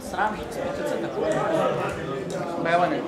сравнивать, это такое. Байваны.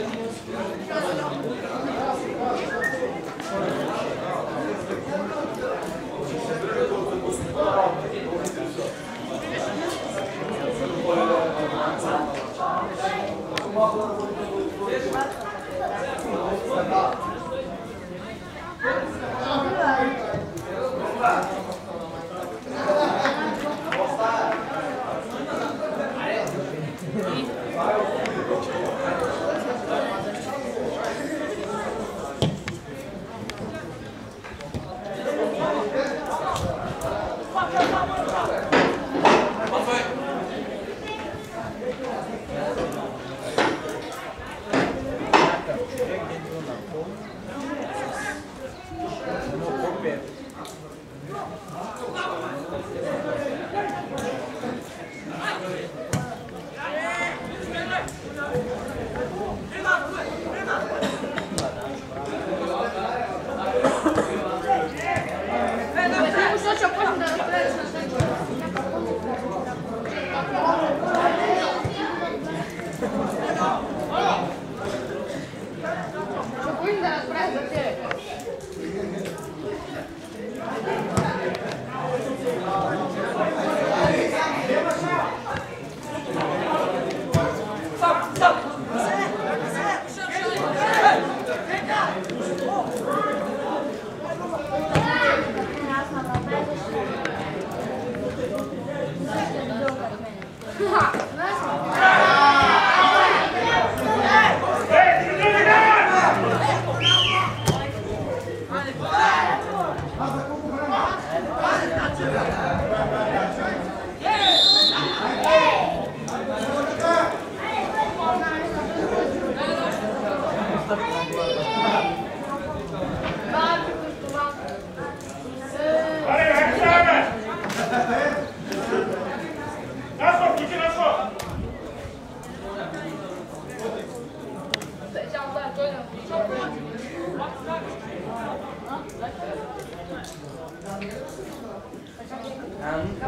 Thank you.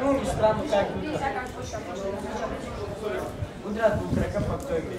ну, не странно, как бы. Квадрат был крокоподобие.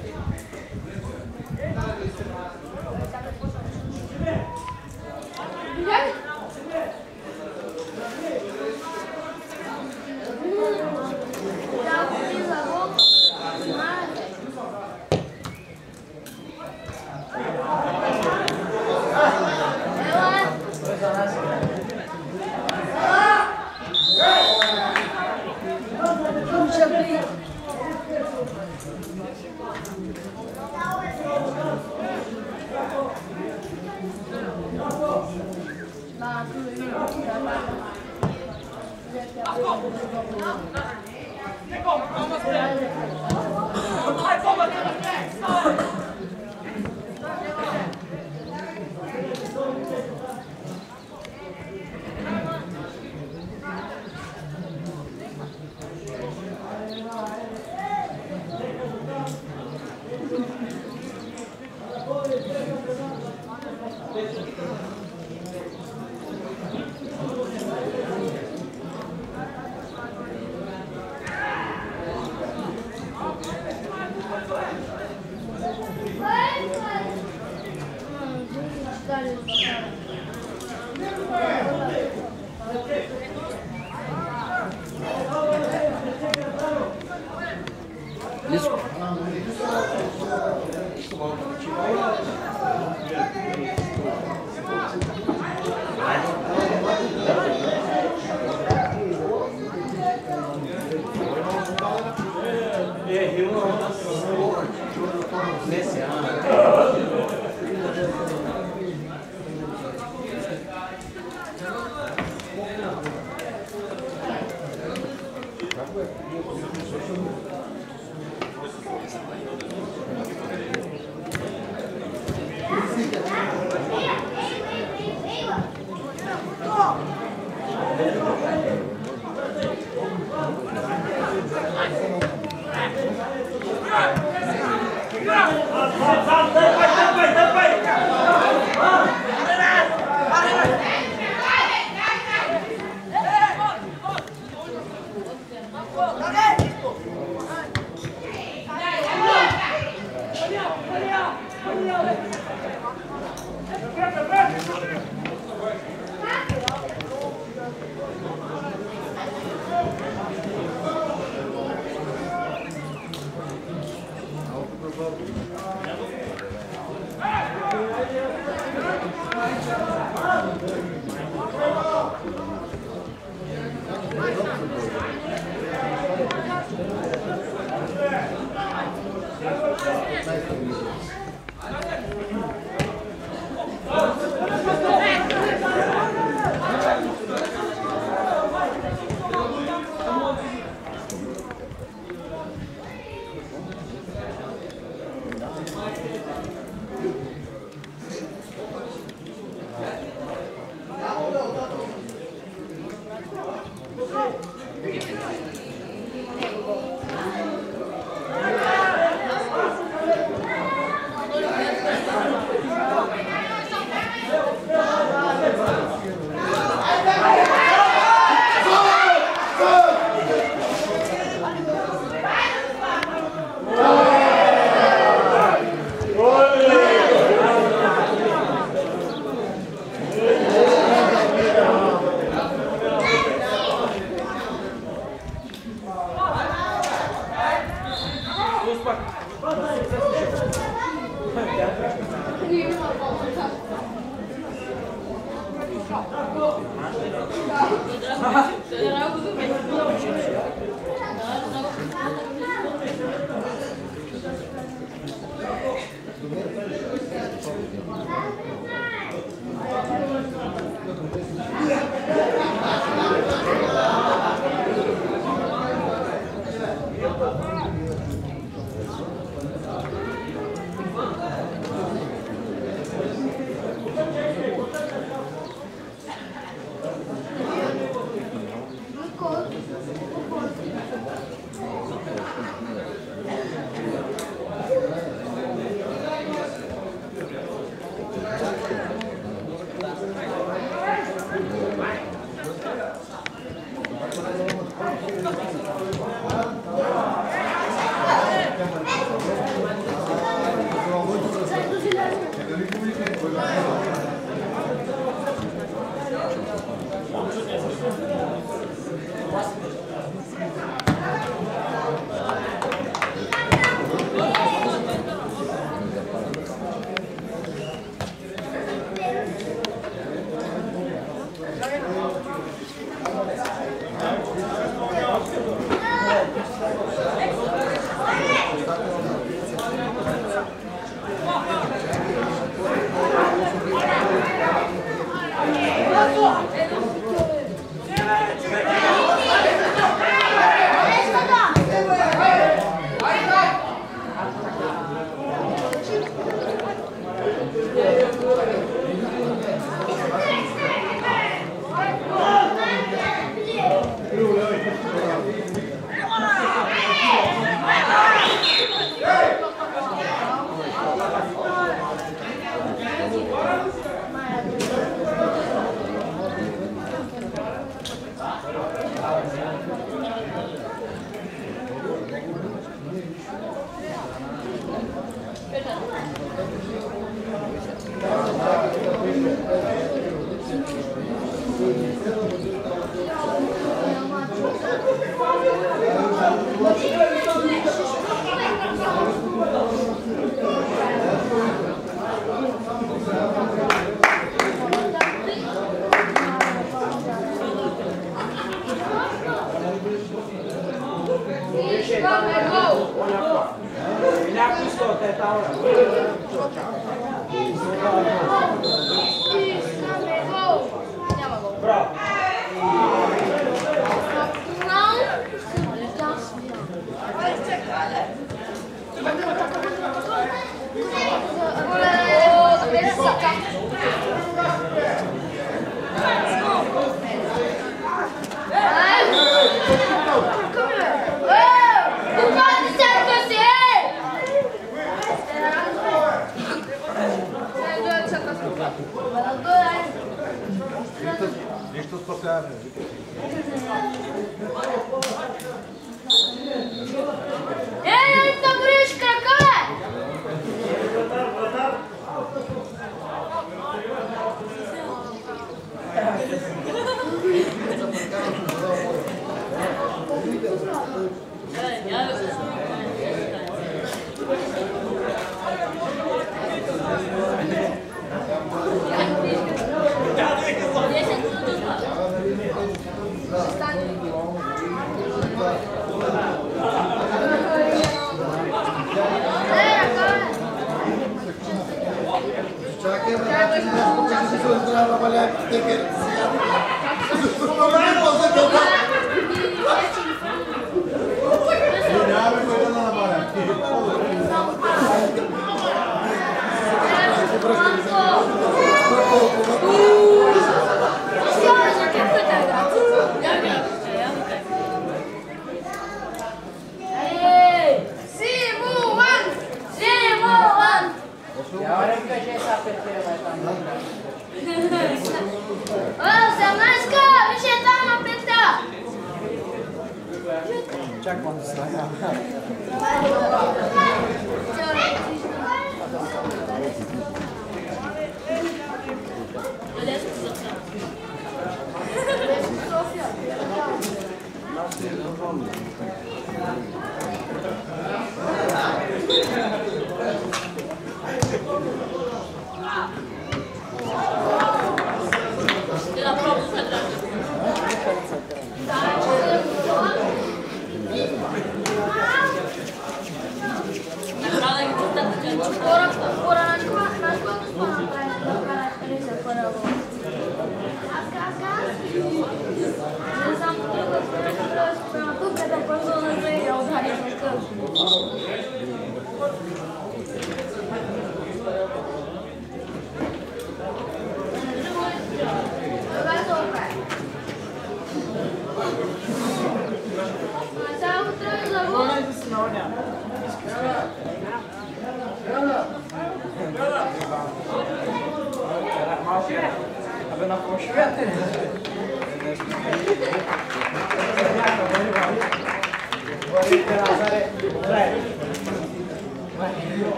Pessoas não trabalhar porque tem que ser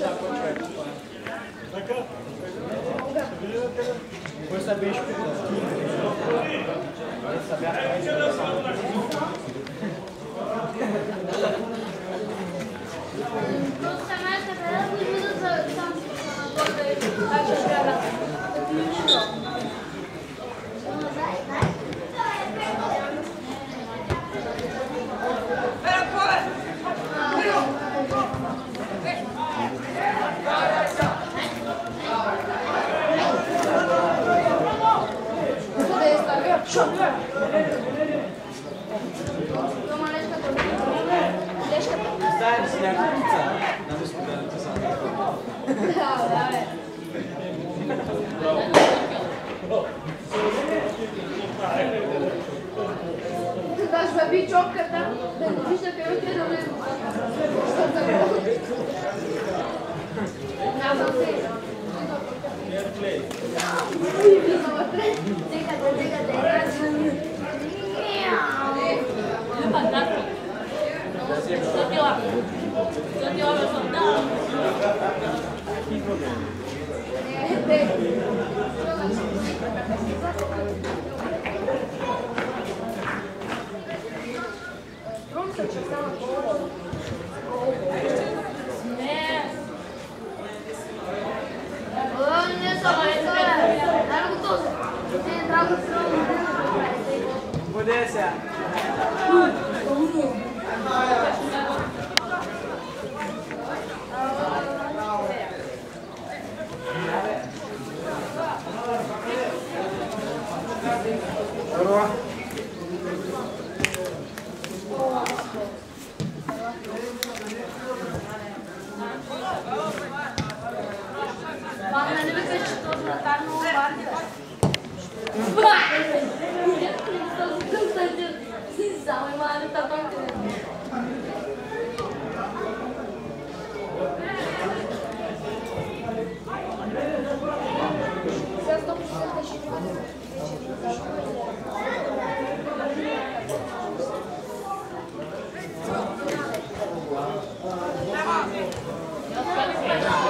na pošvěty. Započet. Amén. Thank you.